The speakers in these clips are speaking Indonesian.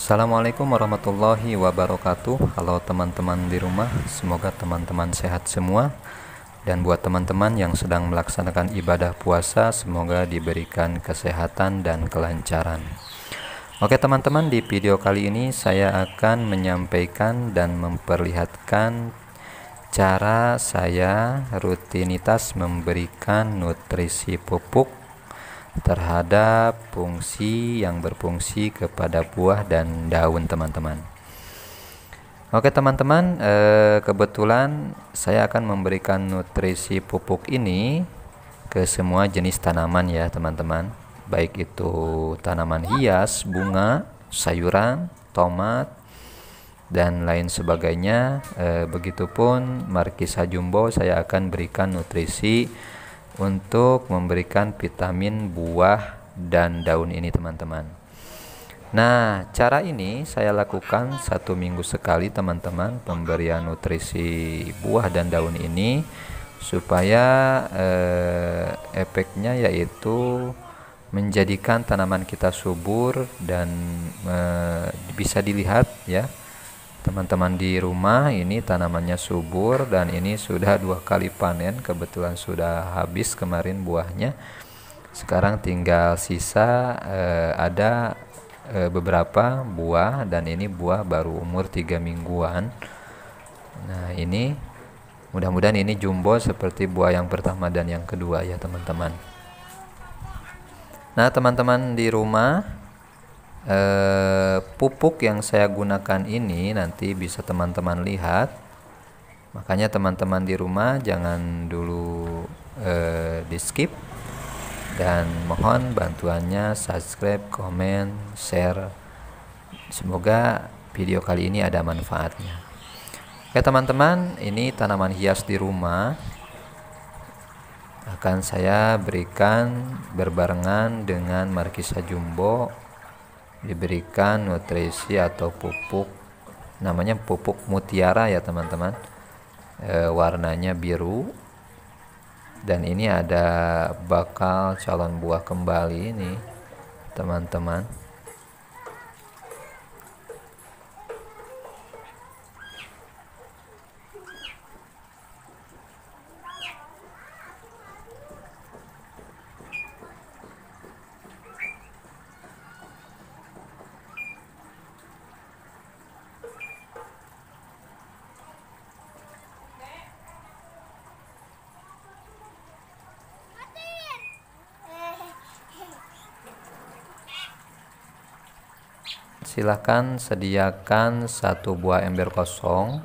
Assalamualaikum warahmatullahi wabarakatuh. Halo teman-teman di rumah Semoga teman-teman sehat semua. Dan buat teman-teman yang sedang melaksanakan ibadah puasa Semoga diberikan kesehatan dan kelancaran. Oke teman-teman di video kali ini Saya akan menyampaikan dan memperlihatkan Cara saya rutinitas memberikan nutrisi pupuk terhadap fungsi yang berfungsi kepada buah dan daun teman-teman. Oke teman-teman eh, kebetulan saya akan memberikan nutrisi pupuk ini ke semua jenis tanaman ya teman-teman. Baik itu tanaman hias, bunga, sayuran, tomat dan lain sebagainya. E, begitupun markisa jumbo saya akan berikan nutrisi untuk memberikan vitamin buah dan daun ini teman-teman. Nah cara ini saya lakukan satu minggu sekali teman-teman pemberian nutrisi buah dan daun ini supaya eh, efeknya yaitu menjadikan tanaman kita subur dan eh, bisa dilihat ya teman-teman di rumah ini tanamannya subur dan ini sudah dua kali panen kebetulan sudah habis kemarin buahnya. Sekarang tinggal sisa eh, ada eh, beberapa buah dan ini buah baru umur tiga mingguan. Nah ini mudah-mudahan ini jumbo seperti buah yang pertama dan yang kedua ya teman-teman. Nah teman-teman di rumah eh, pupuk yang saya gunakan ini nanti bisa teman-teman lihat. Makanya teman-teman di rumah jangan dulu eh, di skip. Dan mohon bantuannya subscribe, komen, share. Semoga video kali ini ada manfaatnya. Oke teman-teman ini tanaman hias di rumah. Akan saya berikan berbarengan dengan markisa jumbo diberikan nutrisi atau pupuk. Namanya pupuk mutiara ya teman-teman. E, warnanya biru. Dan ini ada bakal calon buah kembali ini teman-teman silahkan sediakan satu buah ember kosong.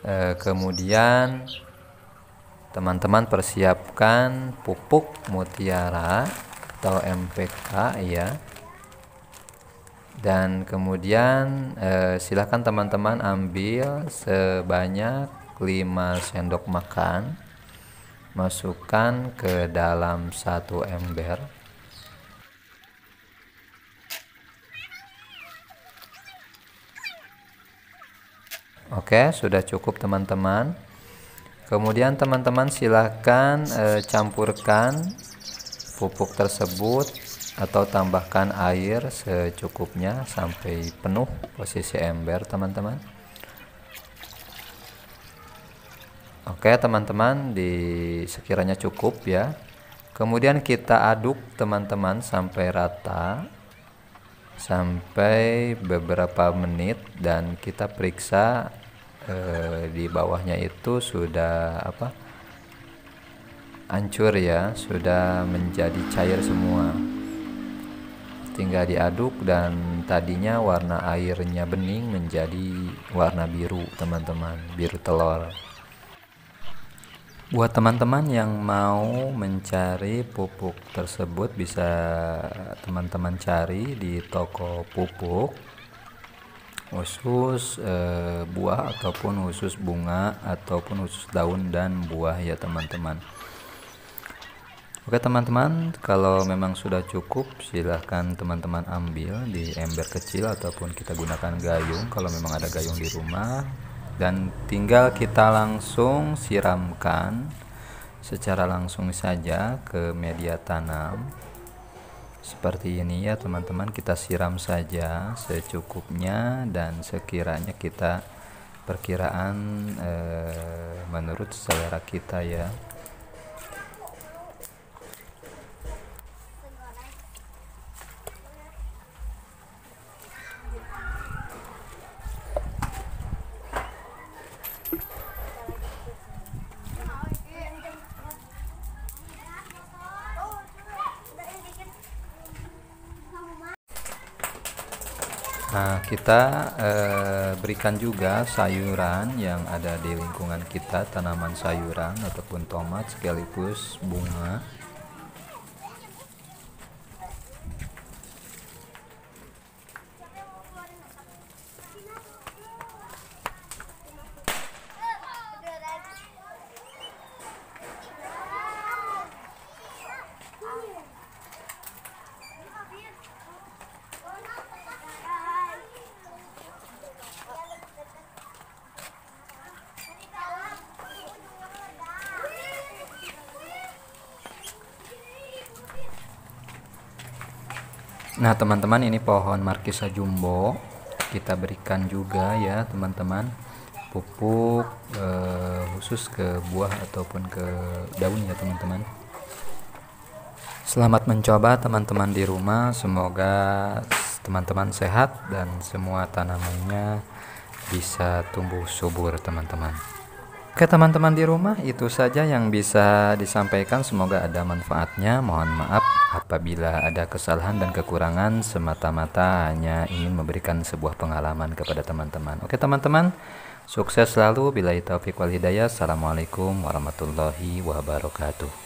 E, kemudian teman-teman persiapkan pupuk mutiara atau MPK ya dan kemudian e, silahkan teman-teman ambil sebanyak 5 sendok makan. Masukkan ke dalam satu ember Oke, sudah cukup teman-teman. Kemudian teman-teman silahkan e, campurkan pupuk tersebut atau tambahkan air secukupnya sampai penuh posisi ember teman-teman. Oke teman-teman, di sekiranya cukup ya. Kemudian kita aduk teman-teman sampai rata sampai beberapa menit dan kita periksa eh, di bawahnya itu sudah apa hancur ya sudah menjadi cair semua. Tinggal diaduk dan tadinya warna airnya bening menjadi warna biru teman-teman biru telur. Buat teman-teman yang mau mencari pupuk tersebut bisa teman-teman cari di toko pupuk khusus e, buah ataupun khusus bunga ataupun khusus daun dan buah ya teman-teman. Oke teman-teman, kalau memang sudah cukup silahkan teman-teman ambil di ember kecil ataupun kita gunakan gayung kalau memang ada gayung di rumah dan tinggal kita langsung siramkan secara langsung saja ke media tanam seperti ini ya teman-teman. Kita siram saja secukupnya dan sekiranya kita perkiraan eh, menurut selera kita ya Nah, kita eh, berikan juga sayuran yang ada di lingkungan kita, tanaman sayuran ataupun tomat sekaligus bunga. Nah, teman-teman, ini pohon markisa jumbo. Kita berikan juga ya, teman-teman, pupuk eh, khusus ke buah ataupun ke daun ya, teman-teman. Selamat mencoba teman-teman di rumah. Semoga teman-teman sehat dan semua tanamannya bisa tumbuh subur, teman-teman. Oke teman-teman di rumah itu saja yang bisa disampaikan. Semoga ada manfaatnya. Mohon maaf apabila ada kesalahan dan kekurangan. Semata-mata hanya ingin memberikan sebuah pengalaman kepada teman-teman. Oke teman-teman sukses selalu. Bila taufik wal hidayah. Assalamualaikum warahmatullahi wabarakatuh